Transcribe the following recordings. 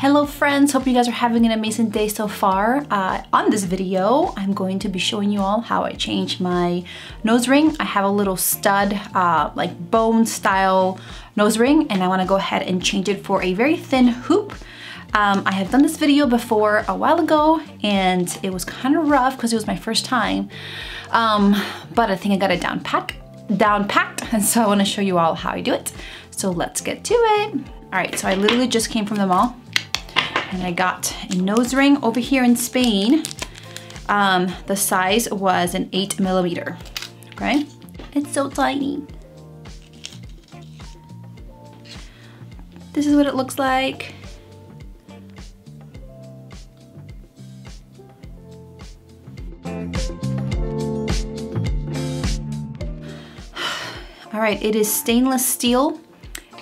Hello friends, hope you guys are having an amazing day so far. Uh, on this video, I'm going to be showing you all how I changed my nose ring. I have a little stud, uh, like bone style nose ring, and I wanna go ahead and change it for a very thin hoop. Um, I have done this video before a while ago, and it was kind of rough because it was my first time, um, but I think I got it down pack, down packed, and so I wanna show you all how I do it. So let's get to it. All right, so I literally just came from the mall and I got a nose ring over here in Spain. Um, the size was an eight millimeter, okay? It's so tiny. This is what it looks like. All right, it is stainless steel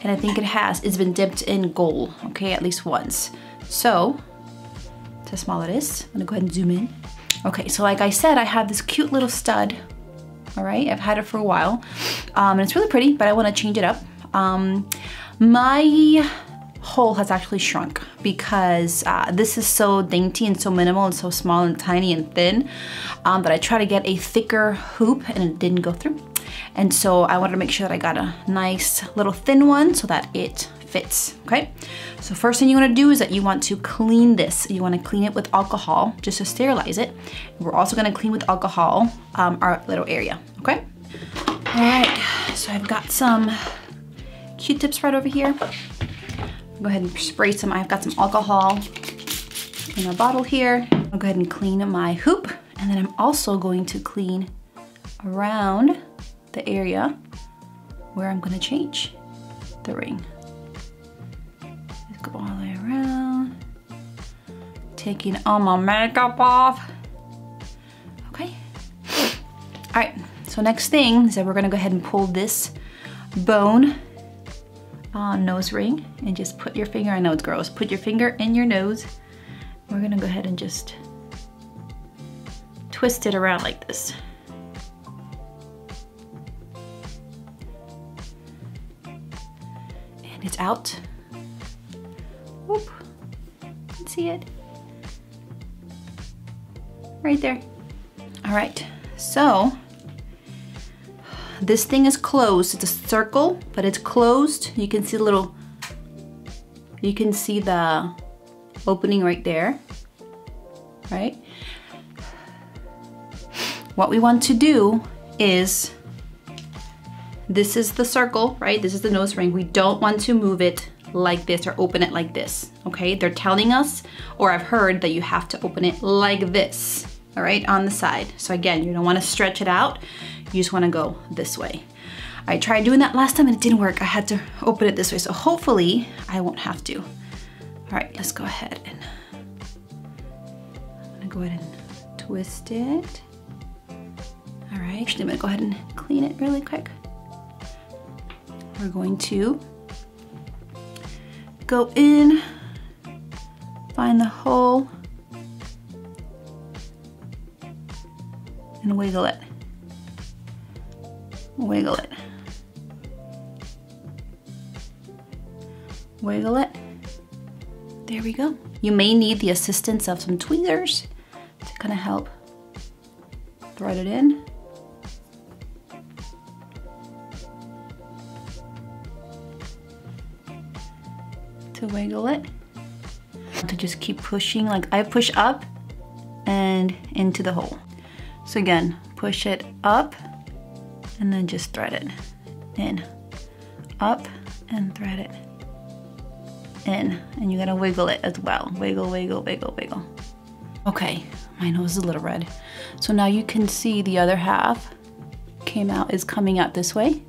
and I think it has, it's been dipped in gold, okay, at least once. So, that's how small it is. I'm gonna go ahead and zoom in. Okay, so like I said, I have this cute little stud, all right? I've had it for a while, um, and it's really pretty, but I wanna change it up. Um, my hole has actually shrunk because uh, this is so dainty and so minimal and so small and tiny and thin um, that I try to get a thicker hoop and it didn't go through. And so I wanted to make sure that I got a nice little thin one so that it fits, okay? So first thing you wanna do is that you want to clean this. You wanna clean it with alcohol just to sterilize it. We're also gonna clean with alcohol um, our little area, okay? All right, so I've got some Q-tips right over here. Go ahead and spray some, I've got some alcohol in a bottle here. I'll go ahead and clean my hoop. And then I'm also going to clean around the area where I'm gonna change the ring. Go all the way around. Taking all my makeup off. Okay. All right, so next thing is that we're gonna go ahead and pull this bone uh, nose ring and just put your finger, I know it's gross, put your finger in your nose. We're gonna go ahead and just twist it around like this. And it's out. See it. Right there. All right, so this thing is closed. It's a circle, but it's closed. You can see the little, you can see the opening right there, right? What we want to do is this is the circle, right? This is the nose ring. We don't want to move it like this or open it like this, okay? They're telling us, or I've heard that you have to open it like this, all right, on the side. So again, you don't wanna stretch it out. You just wanna go this way. I tried doing that last time and it didn't work. I had to open it this way. So hopefully I won't have to. All right, let's go ahead and I'm gonna go ahead and twist it. All right, actually I'm gonna go ahead and clean it really quick we're going to go in, find the hole, and wiggle it. Wiggle it. Wiggle it. There we go. You may need the assistance of some tweezers to kind of help thread it in. To wiggle it. To just keep pushing, like I push up and into the hole. So again, push it up and then just thread it in. Up and thread it in. And you gotta wiggle it as well. Wiggle, wiggle, wiggle, wiggle. Okay, my nose is a little red. So now you can see the other half came out, is coming out this way.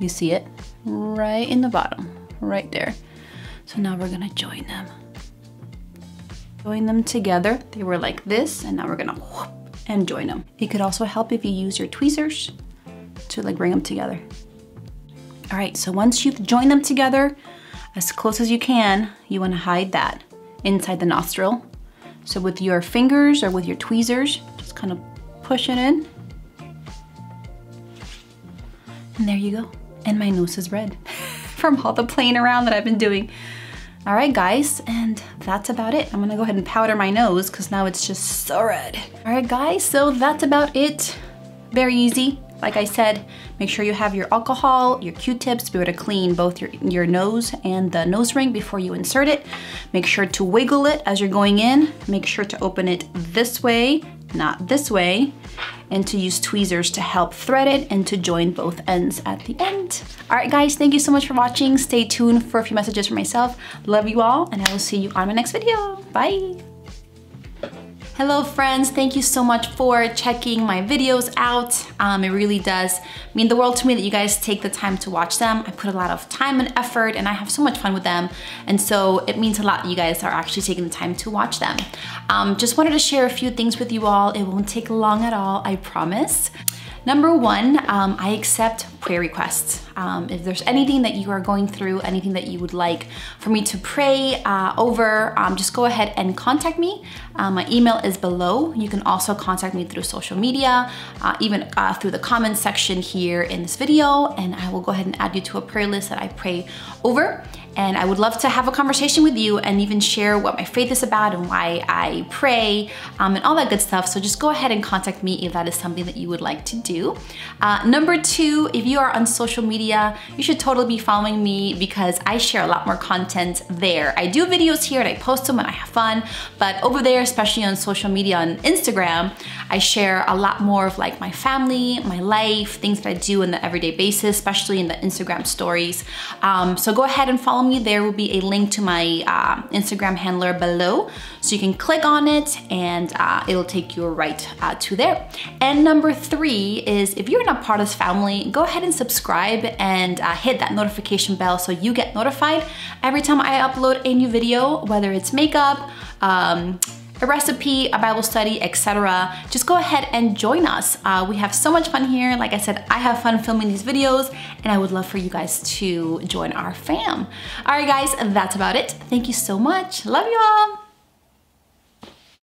You see it right in the bottom right there. So now we're gonna join them. Join them together. They were like this, and now we're gonna whoop and join them. It could also help if you use your tweezers to like bring them together. All right, so once you've joined them together, as close as you can, you wanna hide that inside the nostril. So with your fingers or with your tweezers, just kind of push it in. And there you go. And my nose is red. from all the playing around that I've been doing. All right, guys, and that's about it. I'm gonna go ahead and powder my nose because now it's just so red. All right, guys, so that's about it. Very easy. Like I said, make sure you have your alcohol, your Q-tips be able to clean both your, your nose and the nose ring before you insert it. Make sure to wiggle it as you're going in. Make sure to open it this way, not this way, and to use tweezers to help thread it and to join both ends at the end. All right, guys, thank you so much for watching. Stay tuned for a few messages from myself. Love you all, and I will see you on my next video. Bye. Hello friends, thank you so much for checking my videos out. Um, it really does mean the world to me that you guys take the time to watch them. I put a lot of time and effort and I have so much fun with them. And so it means a lot that you guys are actually taking the time to watch them. Um, just wanted to share a few things with you all. It won't take long at all, I promise. Number one, um, I accept prayer requests. Um, if there's anything that you are going through, anything that you would like for me to pray uh, over, um, just go ahead and contact me. Uh, my email is below. You can also contact me through social media, uh, even uh, through the comments section here in this video, and I will go ahead and add you to a prayer list that I pray over. And I would love to have a conversation with you and even share what my faith is about and why I pray um, and all that good stuff. So just go ahead and contact me if that is something that you would like to do. Uh, number two, if you are on social media, you should totally be following me because I share a lot more content there. I do videos here and I post them and I have fun, but over there, especially on social media on Instagram, I share a lot more of like my family, my life, things that I do on the everyday basis, especially in the Instagram stories. Um, so go ahead and follow me, there will be a link to my uh, Instagram handler below. So you can click on it and uh, it'll take you right uh, to there. And number three is if you're not part of this family, go ahead and subscribe and uh, hit that notification bell so you get notified every time I upload a new video, whether it's makeup, um, a recipe, a Bible study, etc. Just go ahead and join us. Uh, we have so much fun here. Like I said, I have fun filming these videos and I would love for you guys to join our fam. All right guys, that's about it. Thank you so much. Love you all.